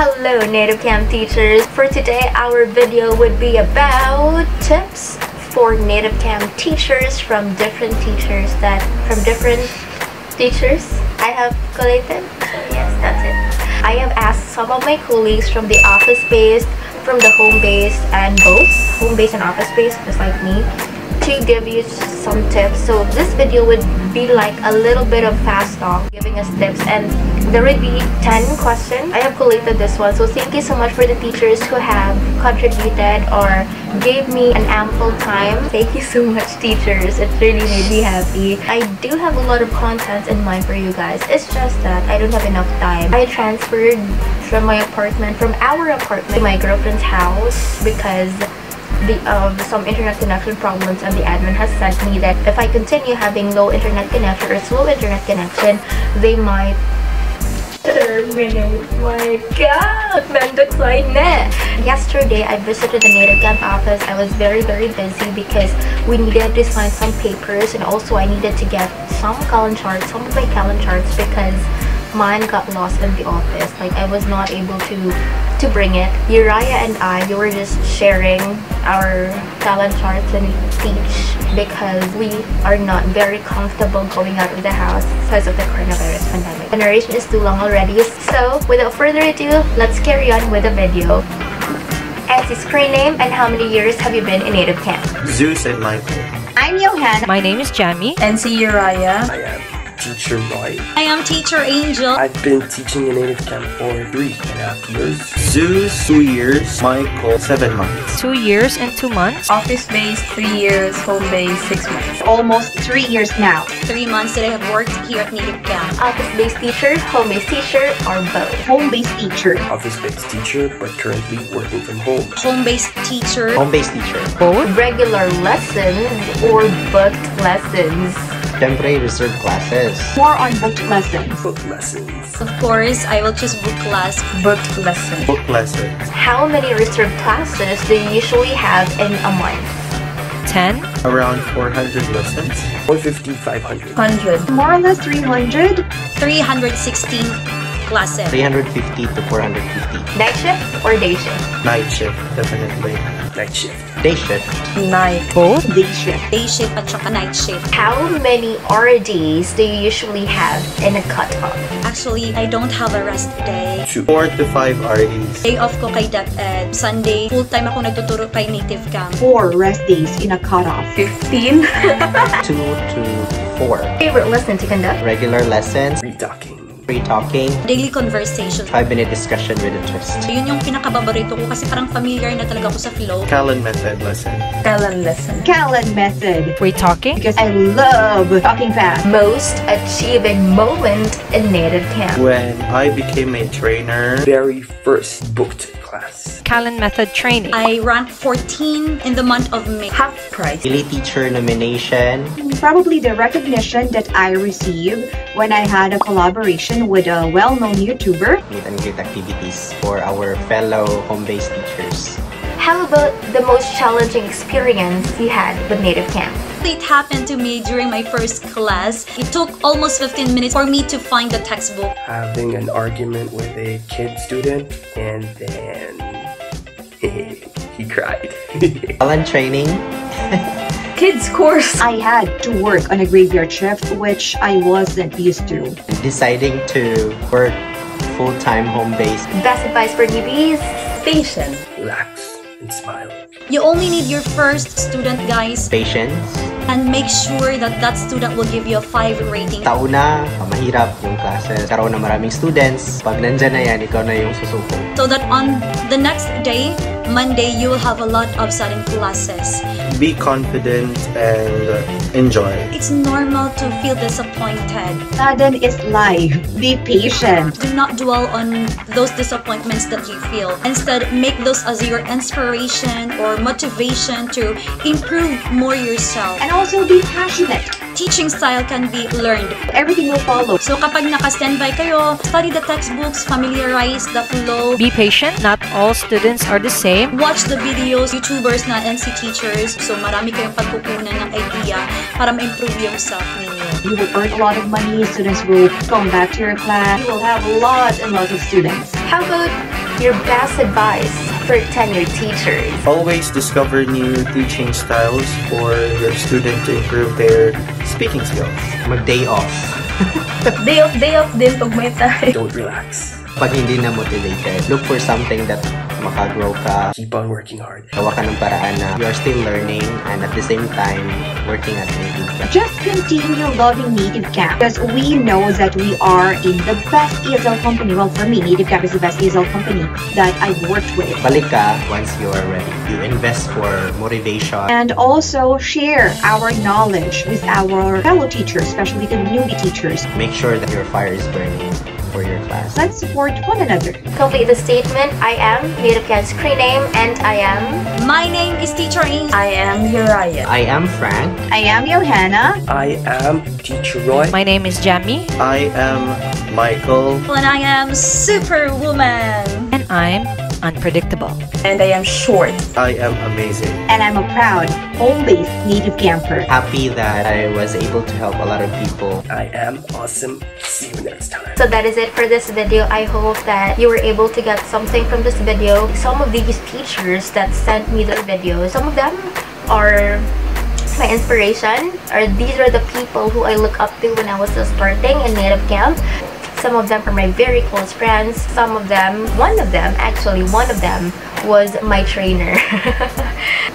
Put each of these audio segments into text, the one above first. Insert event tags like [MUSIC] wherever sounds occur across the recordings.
Hello Native Camp teachers! For today, our video would be about tips for Native Camp teachers from different teachers that, from different teachers I have collated. So yes, that's it. I have asked some of my colleagues from the office-based, from the home-based, and both home-based and office-based, just like me, to give you some tips. So this video would be like a little bit of fast talk, giving us tips, and there would be 10 questions. I have collated this one. So thank you so much for the teachers who have contributed or gave me an ample time. Thank you so much teachers. It really made me happy. I do have a lot of content in mind for you guys. It's just that I don't have enough time. I transferred from my apartment, from our apartment to my girlfriend's house because the of some internet connection problems and the admin has said me that if I continue having low internet connection or slow internet connection, they might terminate my god! Mandatory na! Yesterday, I visited the Native Camp office. I was very, very busy because we needed to sign some papers and also I needed to get some Callan charts, some of my Callan charts because mine got lost in the office. Like I was not able to to bring it. Uriah and I, we were just sharing our Callan charts and teach because we are not very comfortable going out of the house because of the coronavirus pandemic. The narration is too long already. So without further ado, let's carry on with the video. As screen name and how many years have you been in native camp? Zeus and Michael. I'm Johan. My name is Jamie. And si Uriah. I am teacher Roy. I am teacher Angel. I've been teaching in native camp for three and a half years. Zeus, two years. Michael, seven months. Two years and two months. Office based, three years. Home based, six months. Almost three years now. Three months that I have worked here at Native Camp. Office-based teacher, home-based teacher, or both? Home based teacher. Office-based teacher, but currently working from home. Home-based teacher. Home-based teacher. Both. Regular lessons or booked lessons? Temporary reserve classes. More on booked lessons. Book lessons. Of course, I will choose book class. Booked lessons. Book lessons. How many reserved classes do you usually have in a month? 10. Around 400 lessons. 150, 500. 100. More or less 300. 316 classes. 350 to 450. Night shift or day shift? Night shift, definitely. Night shift. Day shift. Night. Both. Day shift. Day shift at saka night shift. How many RDs do you usually have in a cutoff? Actually, I don't have a rest day. Two. Four to five RDs. Day off ko kay DepEd. Eh, Sunday, full-time ako nagtuturo kay Native Camp. Four rest days in a cutoff. 15. [LAUGHS] Two to four. Favorite lesson to conduct? Regular lessons. Retalking. Free talking. Daily conversation. Five-minute discussion with interest. Yun yung pinakababarito ko kasi parang familiar na talaga ako sa flow. Callan method lesson. Callan lesson. Callan method. We're talking. Because I love talking fast. Most achieving moment in native camp? When I became a trainer, very first booked class. Callan method training. I ranked 14 in the month of May. Half price. Daily teacher nomination. Probably the recognition that I received when I had a collaboration with a well-known YouTuber. Meet and greet activities for our fellow home-based teachers. How about the most challenging experience you had with native camp? It happened to me during my first class. It took almost 15 minutes for me to find the textbook. Having an argument with a kid student, and then [LAUGHS] he cried. [LAUGHS] Callan training. Kids course. I had to work on a graveyard shift, which I wasn't used to. Deciding to work full-time home-based. Best advice for newbies? Patient. Relax and smile. You only need your first student, guys, Patience. and make sure that that student will give you a 5 rating. Tauna, mahirap yung classes. Karoon na maraming students. Pag nandyan na yan, ikaw na yung susuko. So that on the next day, Monday, you will have a lot of sudden classes. Be confident and enjoy. It's normal to feel disappointed. Sudden is life. Be patient. Do not dwell on those disappointments that you feel. Instead, make those as your inspiration or motivation to improve more yourself. And also be passionate. Teaching style can be learned. Everything will follow. So kapag naka-standby kayo, study the textbooks, familiarize the flow, Be patient. Not all students are the same. watch the videos, YouTubers na NC teachers. So marami kayong pagkukunan ng idea para ma-improve yung self ninyo. You will earn a lot of money. Students will come back to your class. You will have lots and lots of students. How about your best advice for tenured teachers? Always discover new teaching styles for your student to improve their speaking skills. Mag-day off. [LAUGHS] Day off, day off din pag may time. Don't relax. Pag hindi na motivated, look for something that makagrow ka. Keep on working hard. Gawa ka ng paraan na you're still learning and at the same time, working at native camp. Just continue loving Native Camp because we know that we are in the best ESL company. Well, for me, Native Camp is the best ESL company that I've worked with. Balik ka once you are ready. You invest for motivation. And also share our knowledge with our fellow teachers, especially the newbie teachers. Make sure that your fire is burning for your class. Let's support one another. Complete the statement. I am Native Camp's screen name and I am My name is Teacher Ing. I am Uriah. I am Frank. I am Johanna. I am Teacher Roy. My name is Jamie. I am Michael. And I am Superwoman. And I'm unpredictable. And I am short. I am amazing. And I'm a proud home-based Native camper. Happy that I was able to help a lot of people. I am awesome. See you next time. So that is it for this video. I hope that you were able to get something from this video. Some of these teachers that sent me their videos, some of them are my inspiration or these are the people who I look up to when I was just starting in native camp. Some of them are my very close friends. Some of them, one of them, actually one of them was my trainer. [LAUGHS]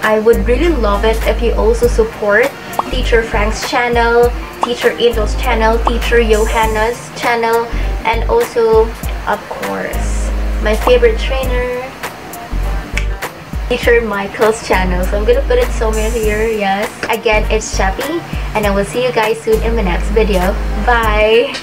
I would really love it if you also support Teacher Frank's channel, Teacher Angel's channel, Teacher Johanna's channel, and also, of course, my favorite trainer, Teacher Michael's channel. So I'm gonna put it somewhere here, yes. Again, it's Shapei, and I will see you guys soon in my next video. Bye!